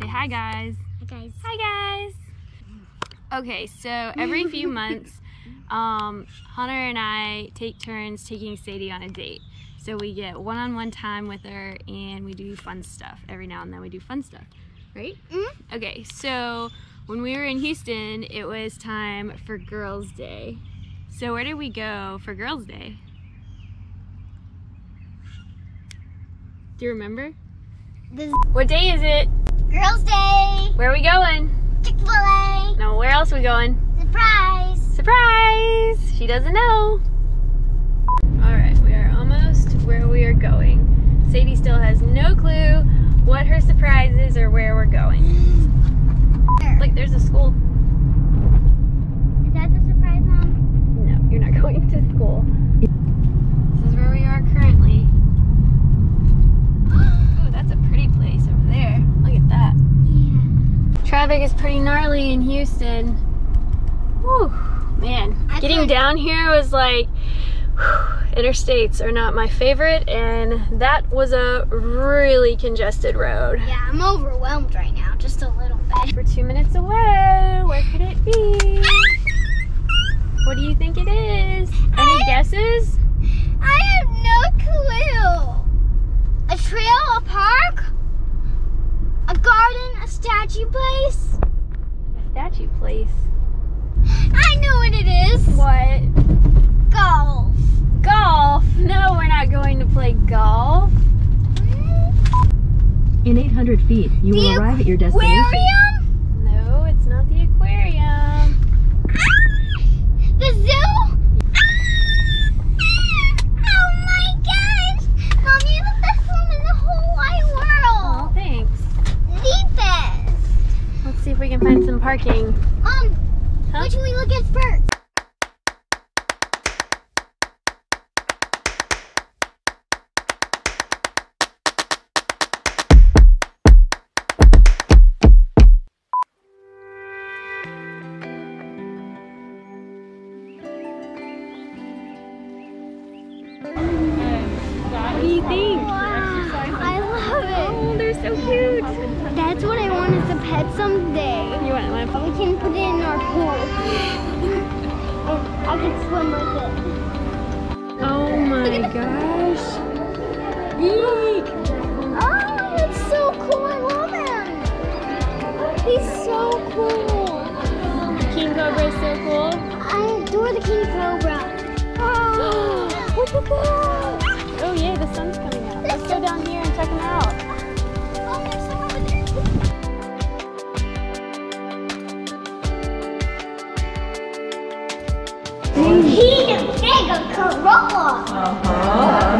Say hi, guys. Hi guys. Hi, guys. Okay, so every few months, um, Hunter and I take turns taking Sadie on a date. So we get one-on-one time with her, and we do fun stuff. Every now and then, we do fun stuff, right? Mhm. Okay, so when we were in Houston, it was time for Girls' Day. So where did we go for Girls' Day? Do you remember? This What day is it? Girls' Day. Where are we going? Chick-fil-A. No, where else are we going? Surprise. Surprise! She doesn't know. Alright, we are almost where we are going. Sadie still has no clue what her surprise is or where we're going. Like, there's a school. Is that the surprise, Mom? No, you're not going to school. This is where we are currently. Ooh, that's a pretty place over there. Look at that. Yeah. Traffic is gnarly in Houston. Whew, man. I Getting down here was like, whew, interstates are not my favorite, and that was a really congested road. Yeah, I'm overwhelmed right now, just a little bit. We're two minutes away. Where could it be? What do you think it is? Any guesses? I have no clue. A trail, a park, a garden, a statue place. Statue place. I know what it is. What? Golf. Golf. No, we're not going to play golf. In 800 feet, you will arrive at your destination. Aquarium. No, it's not the aquarium. Ah! The zoo? Oh my gosh! Mom, you're the best mom in the whole wide Oh, world! thanks. The best! Let's see if we can parking. Mom, um, Huh? what should we look at first? What do you think? I love it. Oh, they're so cute. That's what I want as a pet someday. You want one? We can put it in our pool. I can swim with it. Oh my gosh. Eek. Oh, that's so cool. I love him. He's so cool. The King Cobra is so cool. I adore the king cobra. Oh, look at that. Oh yay, the sun's coming He's a big gorilla. Uh-huh.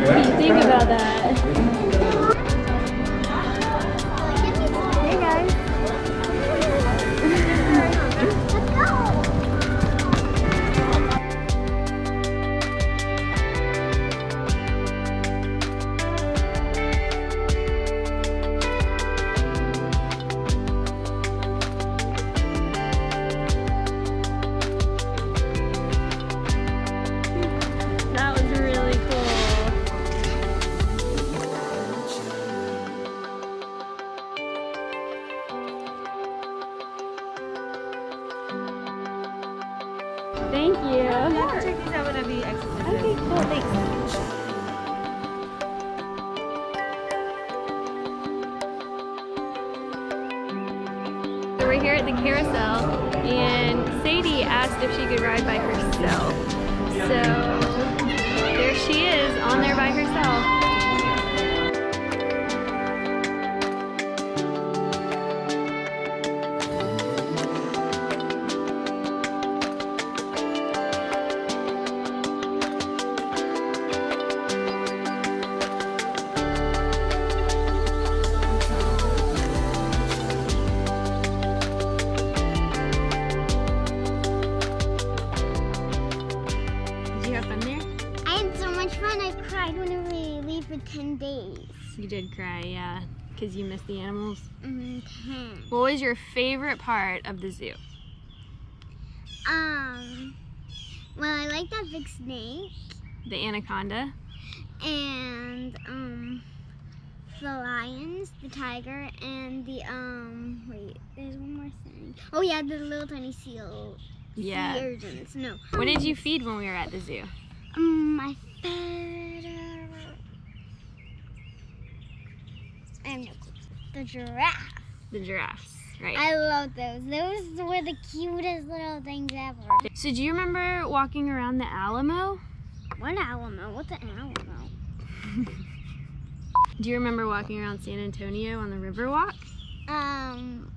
What do you think about that? Thank you. Check these out whenever you exit the Okay, cool, thanks. So we're here at the carousel, and Sadie asked if she could ride by herself. So there she is on there by herself. 10 days. You did cry, yeah, because you missed the animals. Mm, 10. What was your favorite part of the zoo? Um, well, I like that big snake. The anaconda. And, um, the lions, the tiger, and the um. Wait, there's one more thing. Oh yeah, the little tiny seal. Yeah. Sea urchins. No. What did you feed when we were at the zoo? Um, I fed. Uh, I have no clue. The giraffe. The giraffes, right? I love those. Those were the cutest little things ever. so do you remember walking around the Alamo? What Alamo? What's an Alamo? Do you remember walking around San Antonio on the Riverwalk? Um.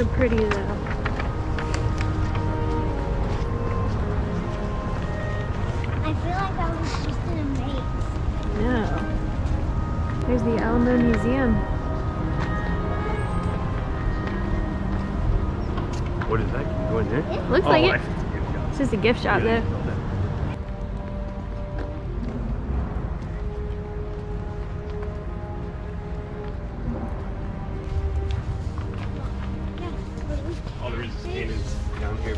So pretty though. I feel like I was just in a maze. No. There's the Alamo Museum. What is that? Can you go in there? It Looks oh, like it. It's just a gift shop yeah. though. Down here.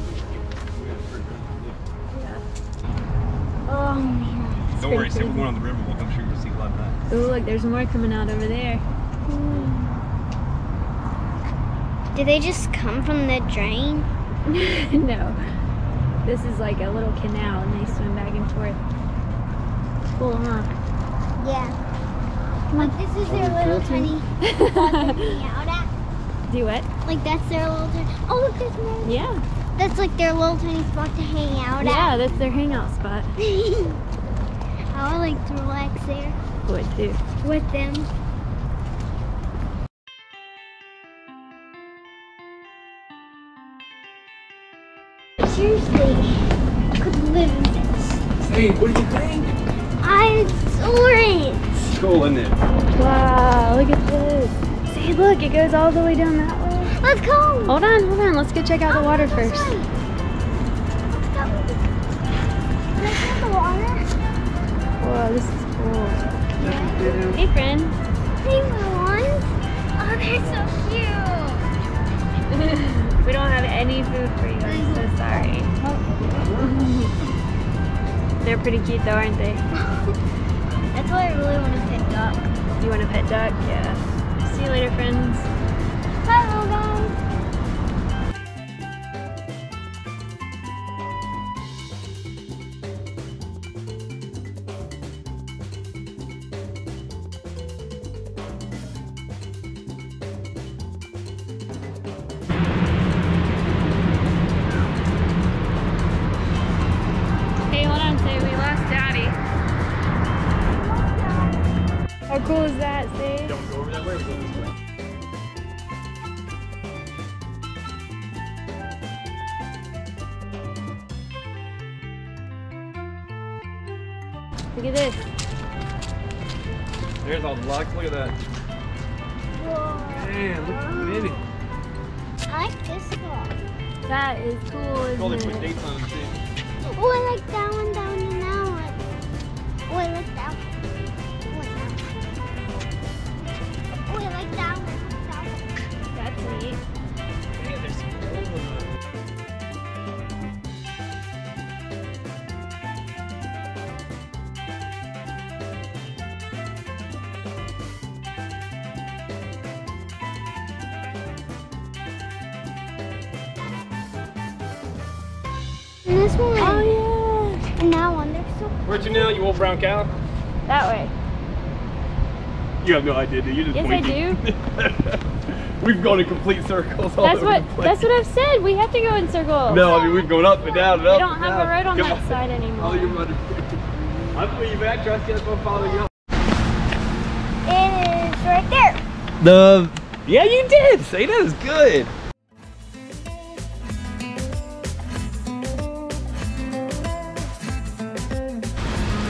Oh man. Don't worry, say we're going on the river. We'll come sure you'll see a lot of that. Oh, look, there's more coming out over there. Hmm. Did they just come from the drain? no. This is like a little canal and they swim back and forth. Cool, huh? Yeah. Like this is their little tiny spot to hang out at. Do what? Like that's their little. Oh look, there's more. Yeah. That's like their little tiny spot to hang out Yeah, at. that's their hangout spot. I would like to relax there Would too. with them. Seriously, I could live in this. Hey, what do you think? I saw it. Cool, isn't it? Wow, look at this. See, look, it goes all the way down that way. Let's go. Hold on, hold on. Let's go check out the oh, water Let's first. go. Let's go. Let's go to the water. Whoa, this is cool. Hey, friend. Penguins. Oh, they're so cute. we don't have any food for you. I'm so sorry. They're pretty cute though, aren't they? That's why I really want to pet duck. You want a pet duck? Yeah. See you later, friends. Cool is that, say? Don't go over that way. We'll go this way. Look at this. There's all the locks. Look at that. Man, look at it. I like this one. That is cool, Oh, they isn't put dates on them too. Oh, I like that one down and that one. Oh, I like that one. And this one. Oh, And that one. They're so Where'd you now, you old brown cow? That way. You have no idea, do you? Just Yes, I pointing. we've gone in complete circles all That's what that's what I've said. We have to go in circles. No, I mean we've gone up and down and We don't have down. a road on Come that side anymore. Follow your mother. I believe you. I trust you. I'm following you. It is right there. The yeah, you did. Say that is good.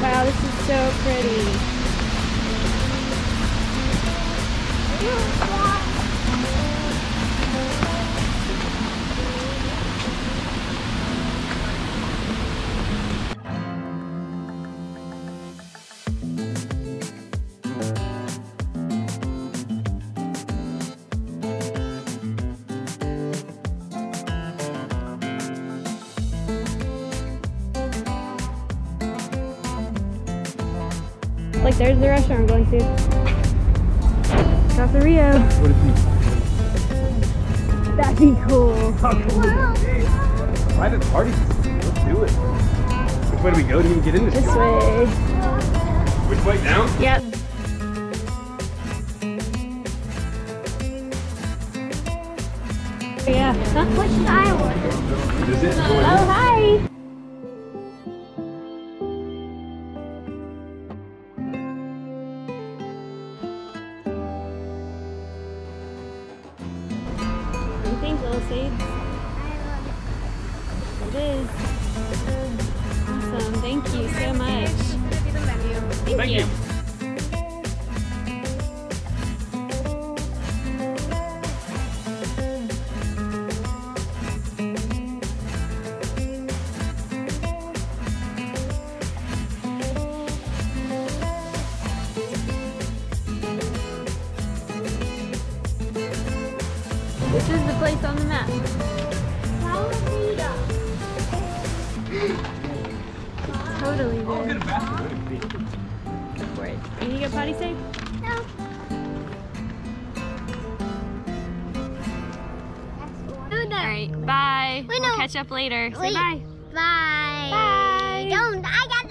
Wow, this is so pretty. Like there's the restaurant I'm going to. Cafe Rio. What if you That'd be cool. private party? Let's do it. Which way do we go to even get in this? This joint? way. Which way down? Yep. Yeah. Huh? Which I want. Is it? Oh, hi. Thank, Thank you. you. This is the place on the map. Totally Oh, for it. Are you gonna go potty safe? No. All right. Bye. Wait, we'll catch up later. Say Wait. bye. Bye. Bye. Don't. I got